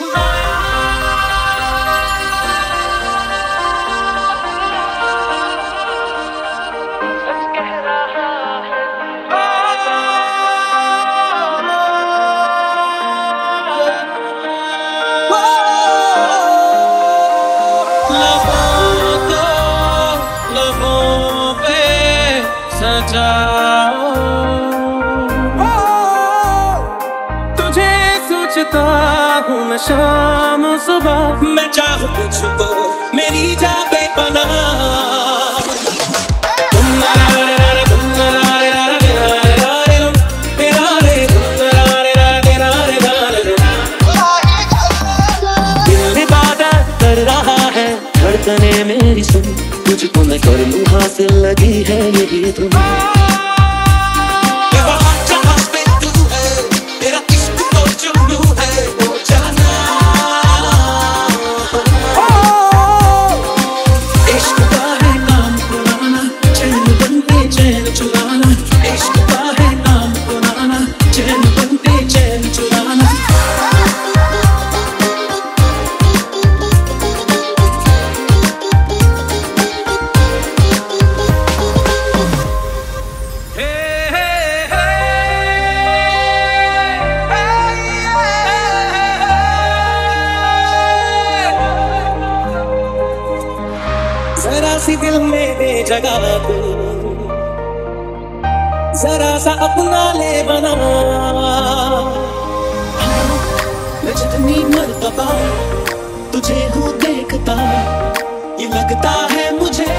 तुझे सोचता हूँ मैं शाम सुबह मैं चाहूँ तुझको मेरी जा बेपना है मेरी सुन तुझको मैं कर लूँ हासिल लगी है यही तुम्हें जरा सी दिल में दे। जगह तू जरा सा अपना ले बना। मैं जितनी तुझे हूँ देखता। ये लगता है मुझे।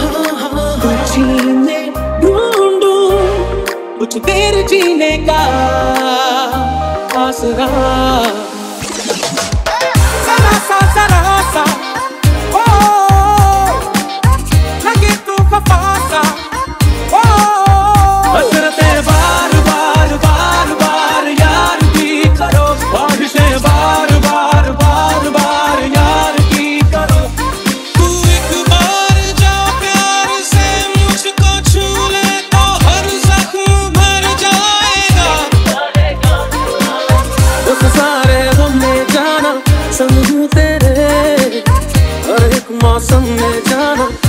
हाँ हाँ कुछ जीने ढूंढू, कुछ देर जीने का आसरा। मौसम में जाना